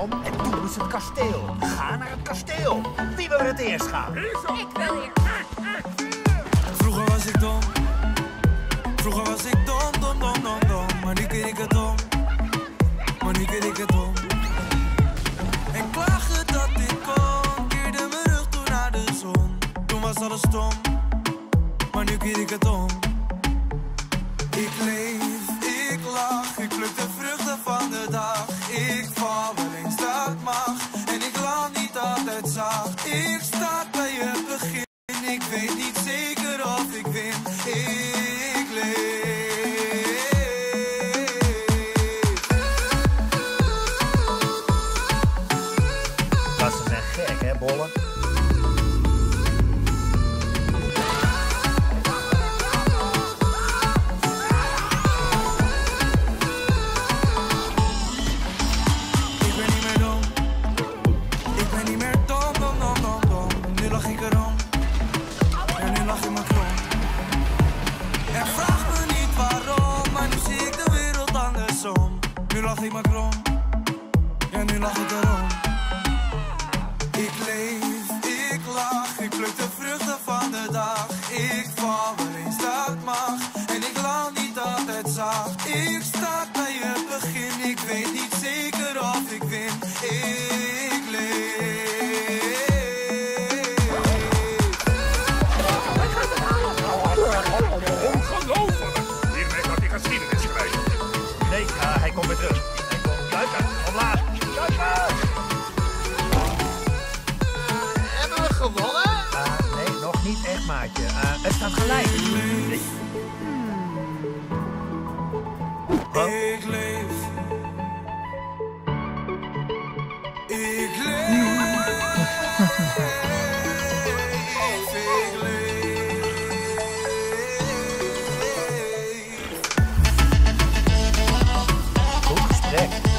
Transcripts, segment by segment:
erom. Het doel is het kasteel. Ga naar het kasteel. Wie wil er het eerst gaan? Ik wil hier. Vroeger was ik dom. Vroeger was ik dom, dom, dom, dom, dom. Maar nu keer ik het om. Maar nu keer ik het om. En klagen dat ik kon. Keerde mijn rug toe naar de zon. Toen was alles stom. Maar nu keer ik het om. Ik leef, zacht. Ik sta bij het begin. Ik weet niet zeker of ik win. Ik leef. Gasten zijn gek, hè, bollen? Lach ik erom. En nu lach ik me krom. En vraag me niet waarom, maar nu zie ik de wereld andersom. Nu lach ik me krom. Ja, nu lach ik erom. Ik leef, ik lach, ik pluk de vruchten van de dag. Ik val wel eens, dat mag. En ik land niet altijd zacht. Ik sta bij gewonnen? Uh, nee, nog niet echt, maatje. Uh, het staat gelijk. Nee. Huh? Ik leef. Ik leef. Goed, trek.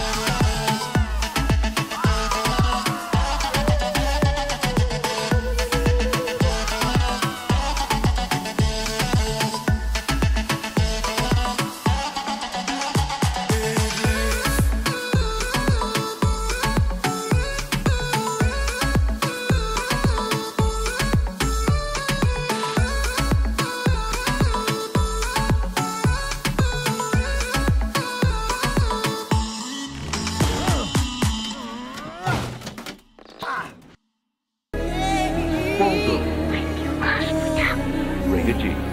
strategy.